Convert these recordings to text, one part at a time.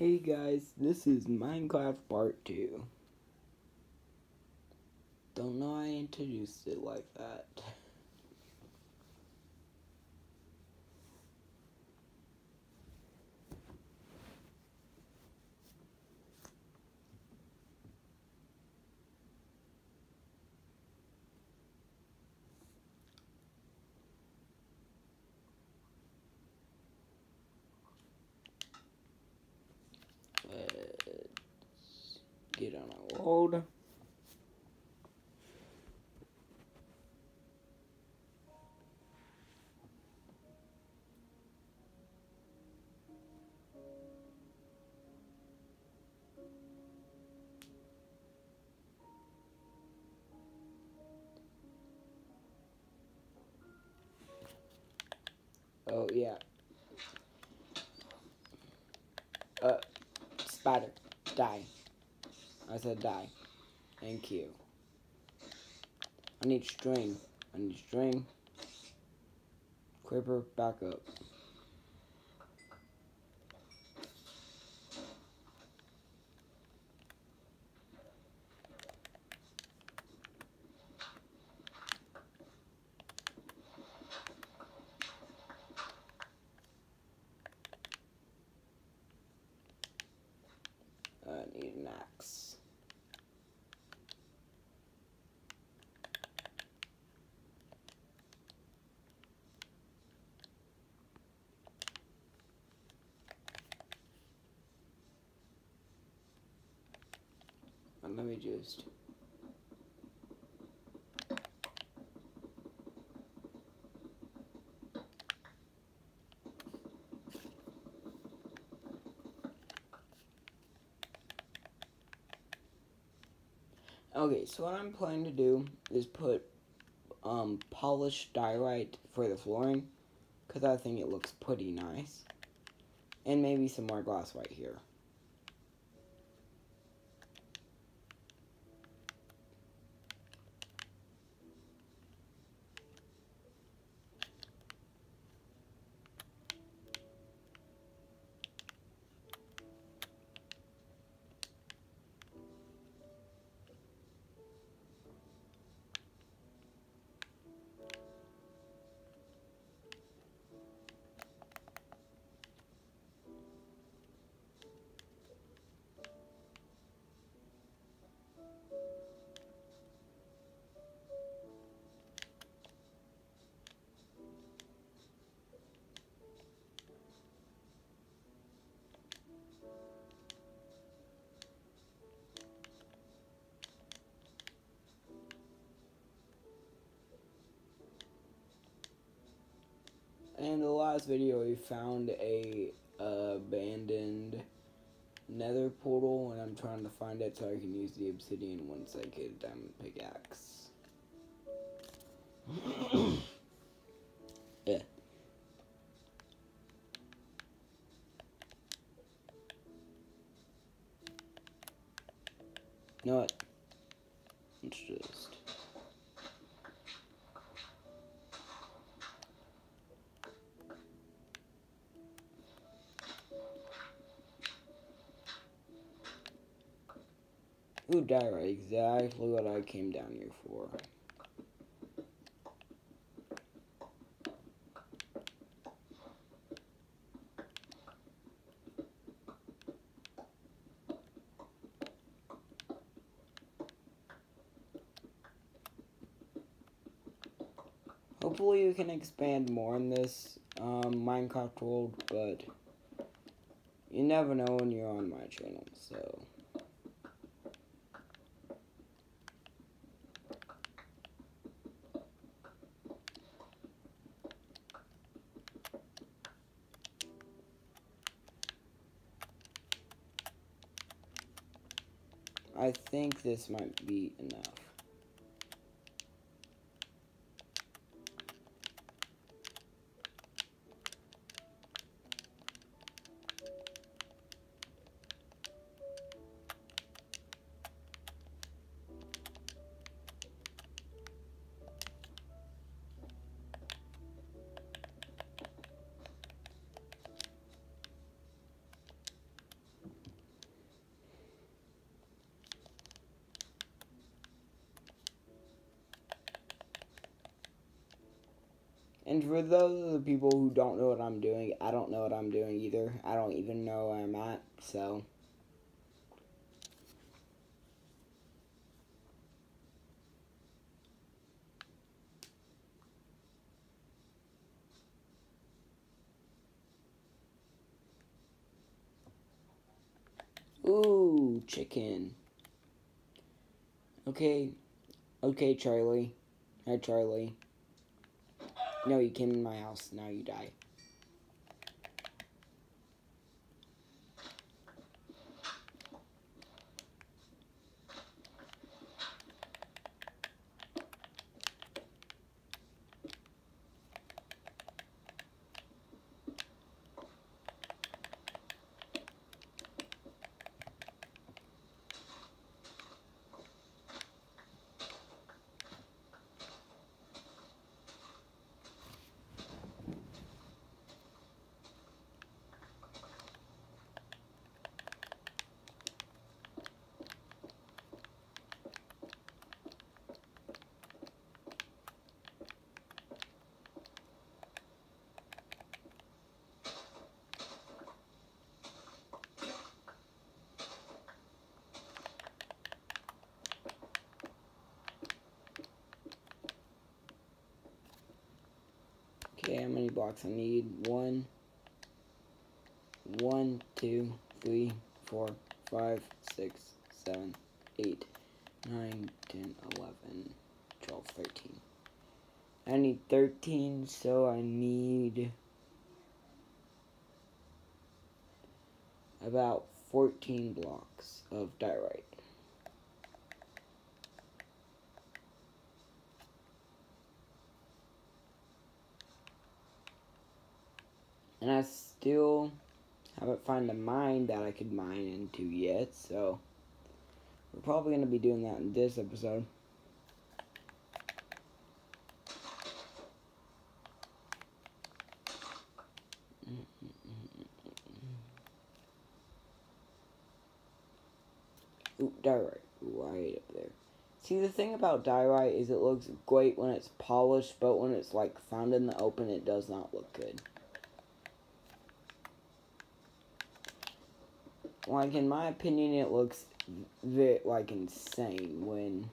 Hey guys, this is Minecraft Part 2. Don't know I introduced it like that. Oh yeah. Uh, spider, die. I said die. Thank you. I need string. I need string. Creeper, back up. I need an axe. And let me just Okay, so what I'm planning to do is put um, polished diorite for the flooring because I think it looks pretty nice. And maybe some more glass right here. Last video, we found a abandoned nether portal, and I'm trying to find it so I can use the obsidian once I get a diamond pickaxe. yeah. You know what? Let's just. Diorite, exactly what I came down here for. Hopefully you can expand more in this um, Minecraft world, but you never know when you're on my channel, so... I think this might be enough. And for those of the people who don't know what I'm doing, I don't know what I'm doing either. I don't even know where I'm at, so. Ooh, chicken. Okay, okay, Charlie. Hi, Charlie. No, you came in my house. Now you die. Okay, how many blocks I need? One, one, two, three, four, five, six, seven, eight, nine, ten, eleven, twelve, thirteen. I need 13, so I need about 14 blocks of diorite. And I still haven't found a mine that I could mine into yet, so we're probably going to be doing that in this episode. Ooh, diorite, right up there. See, the thing about diorite is it looks great when it's polished, but when it's, like, found in the open, it does not look good. Like in my opinion it looks like insane when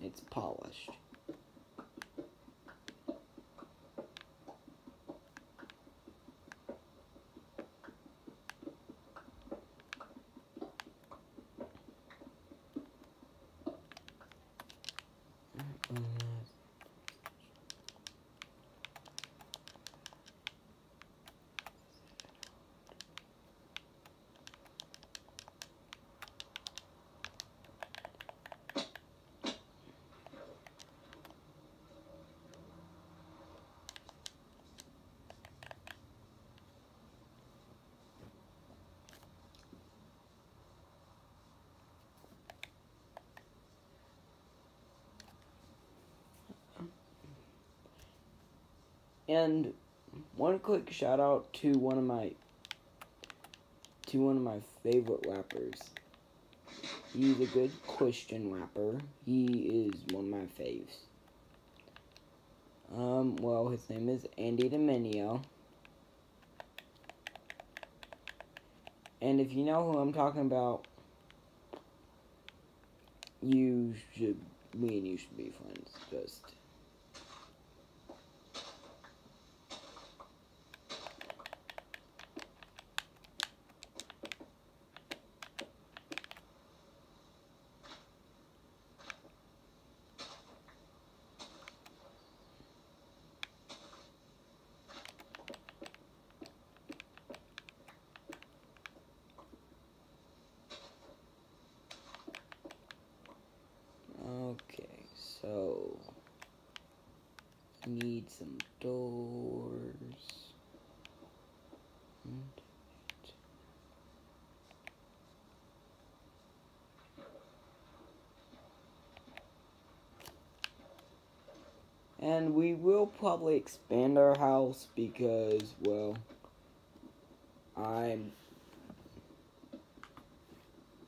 it's polished And one quick shout out to one of my to one of my favorite rappers. He's a good Christian rapper. He is one of my faves. Um, well, his name is Andy Dominio. And if you know who I'm talking about, you should, me and you should be friends. Just So, need some doors. And we will probably expand our house because, well, I'm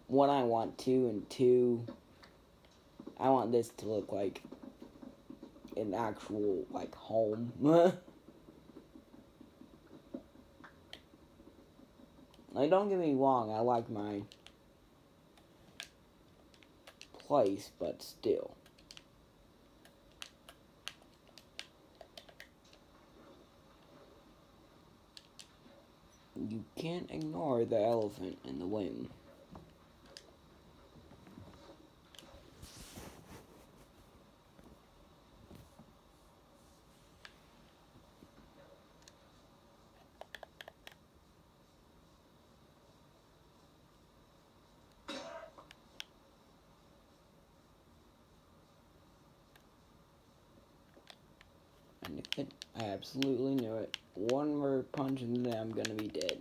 one I want to, and two, I want this to look like an actual like home. like don't get me wrong, I like my place, but still. You can't ignore the elephant in the wing. I absolutely knew it. One more punch and then I'm gonna be dead.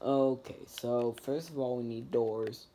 Okay, so first of all we need doors.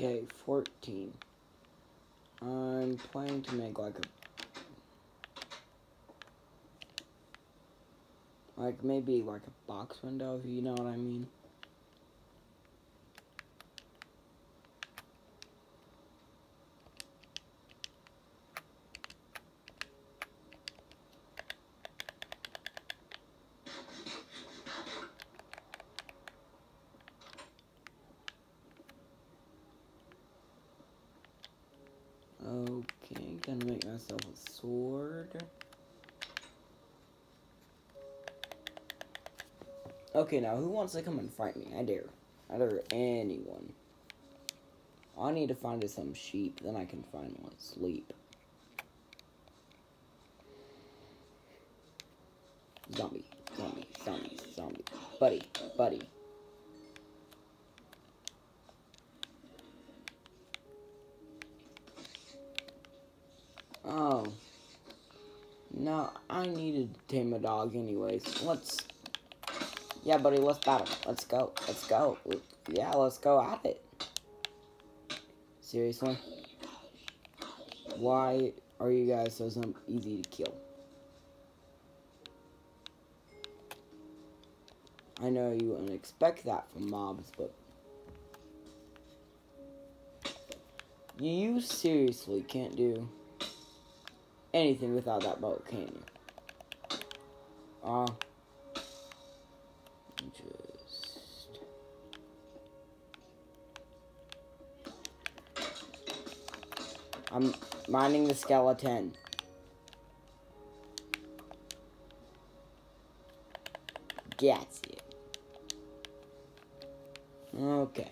Okay, 14. I'm planning to make like a like maybe like a box window if you know what I mean. Okay, gonna make myself a sword. Okay, now who wants to come and fight me? I dare. I dare anyone. I need to find some sheep, then I can finally sleep. Zombie, zombie, zombie, zombie. Buddy, buddy. Oh. No, I needed to tame a dog anyways. Let's... Yeah, buddy, let's battle. Let's go. Let's go. Yeah, let's go at it. Seriously? Why are you guys so easy to kill? I know you wouldn't expect that from mobs, but... You seriously can't do anything without that boat, can you? Uh, I'm mining the skeleton. Gets it. Okay.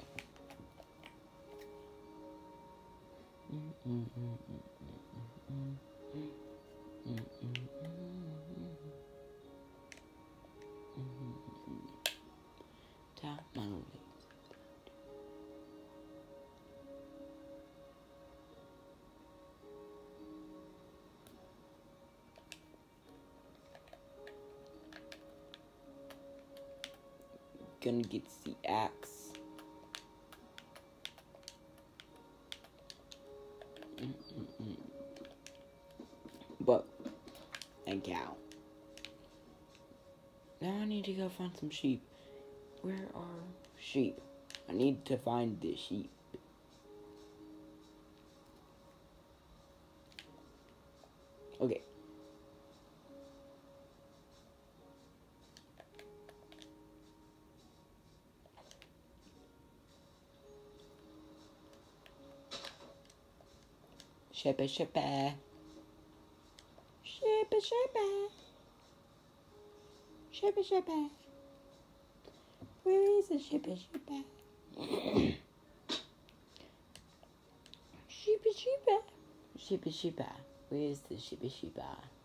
Gonna get the axe. Mm -mm. But, and cow. Now I need to go find some sheep. Where are sheep? I need to find the sheep. Okay. Shippy, shippy. Shippy, shippy. Shippy, shippy. Where is the shippy, shippy? Shippy, shippy. Shippy, shippy. Where is the shippy, shippy?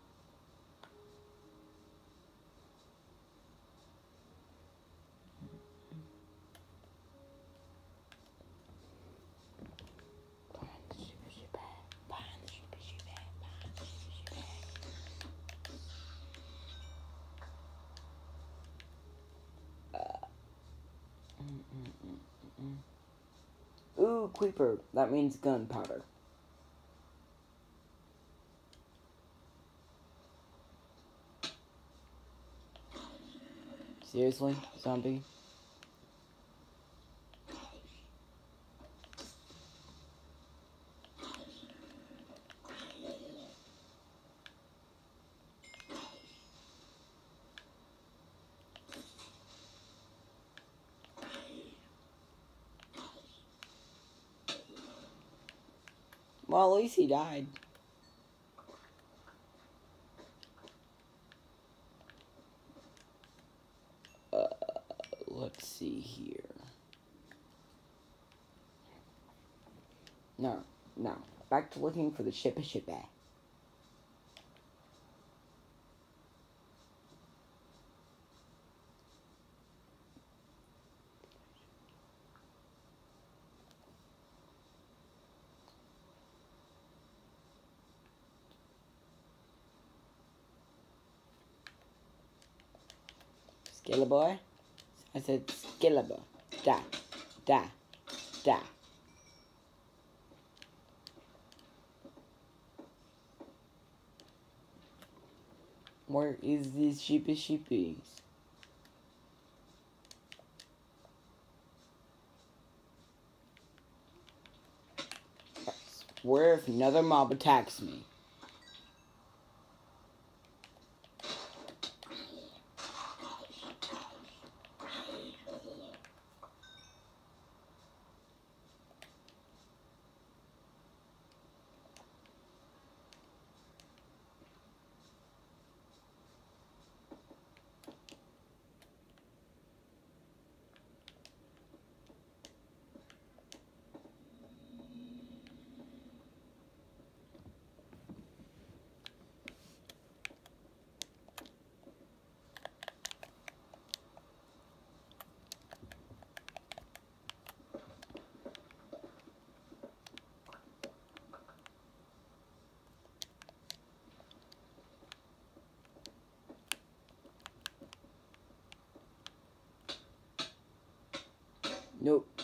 That means gunpowder. Seriously, zombie? Well, at least he died. Uh, let's see here. No, no. Back to looking for the ship of ship shippy. Skilla I said Skilla Da. Da. Da. Where is these sheepy sheepies? Where if another mob attacks me?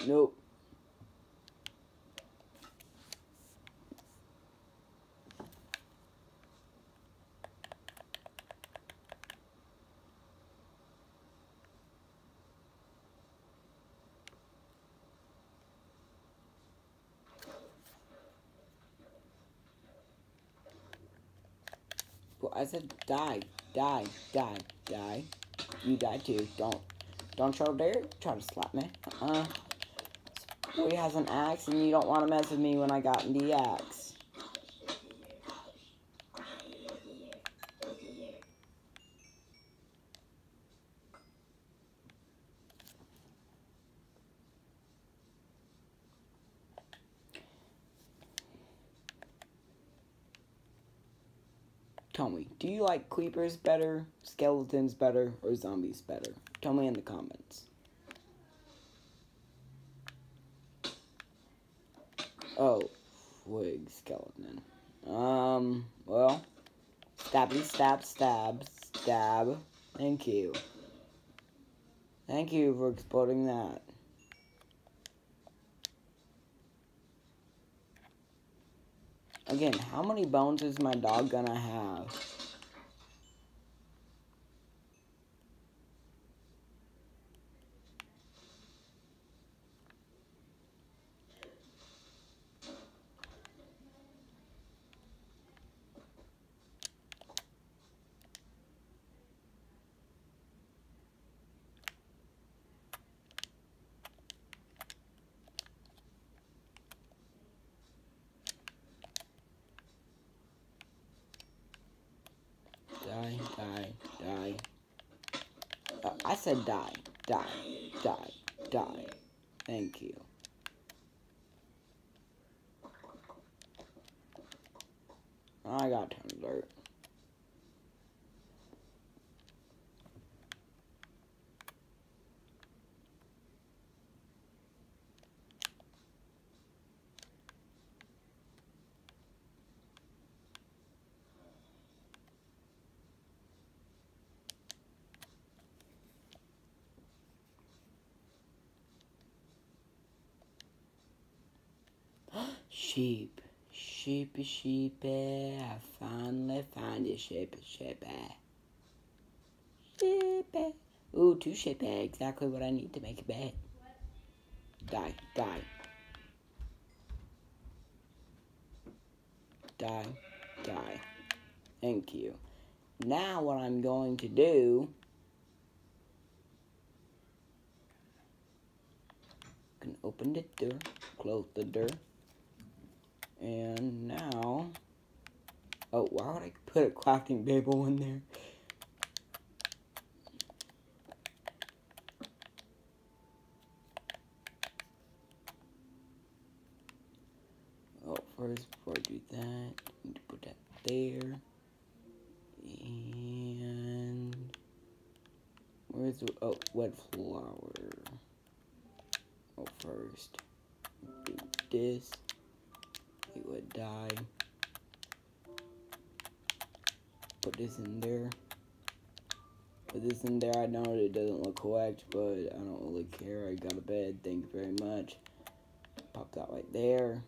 Nope. Well, I said die, die, die, die. You die too. Don't. Don't try to dare try to slap me. Uh-uh. Boy has an axe and you don't want to mess with me when I got the axe. Tell me, do you like creepers better, skeletons better, or zombies better? Tell me in the comments. Oh, wig skeleton. Um, well, stabby stab stab stab. Thank you. Thank you for exploding that. Again, how many bones is my dog gonna have? Said die, die, die, die. Thank you. I got turned alert. Sheep, sheepy, sheepy, I eh, finally find you, sheepy, sheepy. Eh. Sheepy. Eh. Ooh, two sheepy, exactly what I need to make a bed. Die, die. Die, die. Thank you. Now what I'm going to do can open the door, close the door. And now, oh, why would I put a crafting table in there? Oh, first, before I do that, I need to put that there. And where's the, oh, wet flower. Oh, first, do this it would die. Put this in there. Put this in there. I know it doesn't look correct, but I don't really care. I got a bed. Thank you very much. Pop that right there.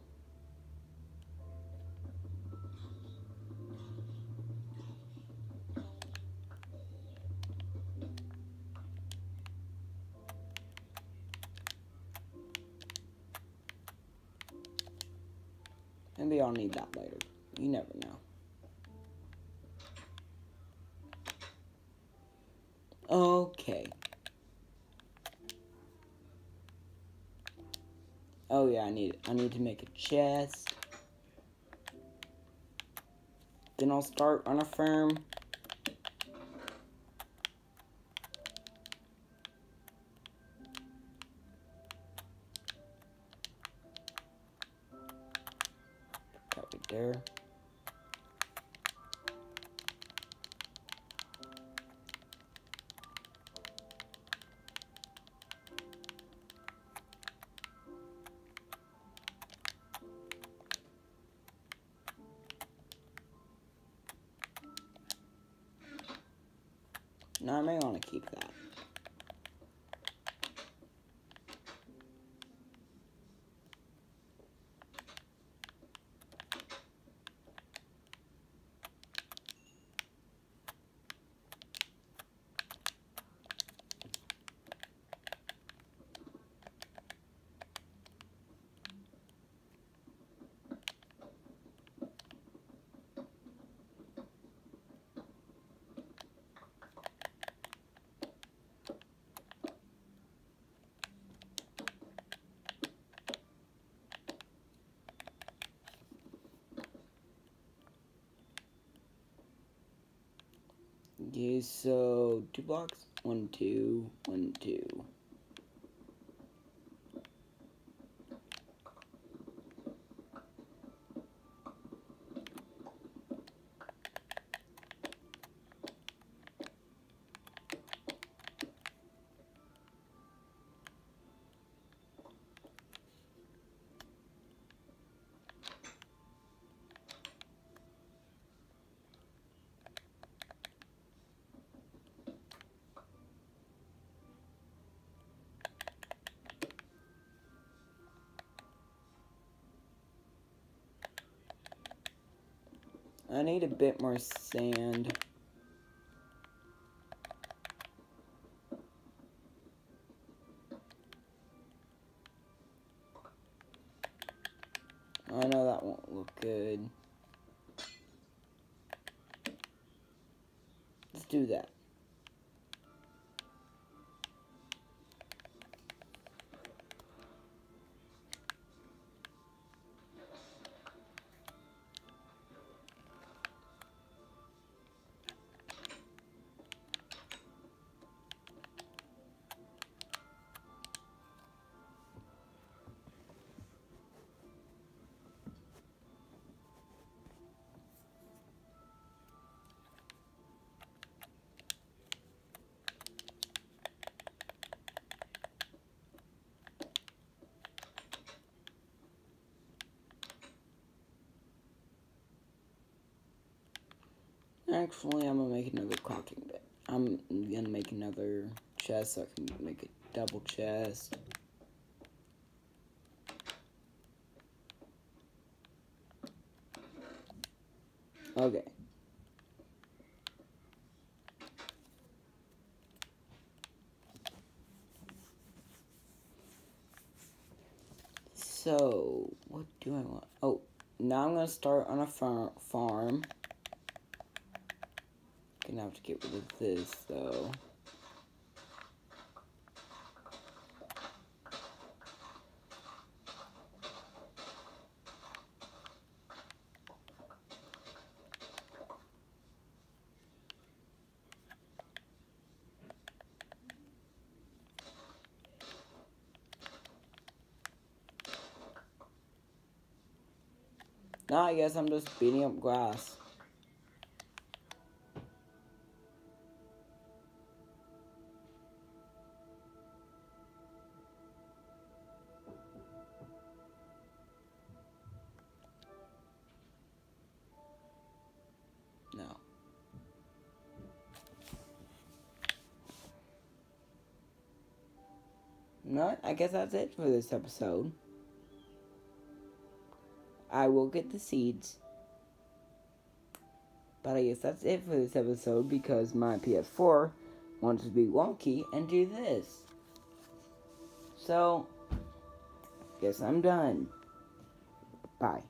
Maybe I'll need that later. You never know. Okay. Oh yeah, I need I need to make a chest. Then I'll start on a farm. I may want to keep that. Okay, so two blocks, one, two, one, two. I need a bit more sand. Oh, I know that won't look good. Let's do that. Actually, I'm gonna make another crafting bit. I'm gonna make another chest so I can make a double chest. Okay. So, what do I want? Oh, now I'm going to start on a far farm. Gonna have to get rid of this, though. Now I guess I'm just beating up grass. Guess that's it for this episode. I will get the seeds. But I guess that's it for this episode because my PS4 wants to be wonky and do this. So, guess I'm done. Bye.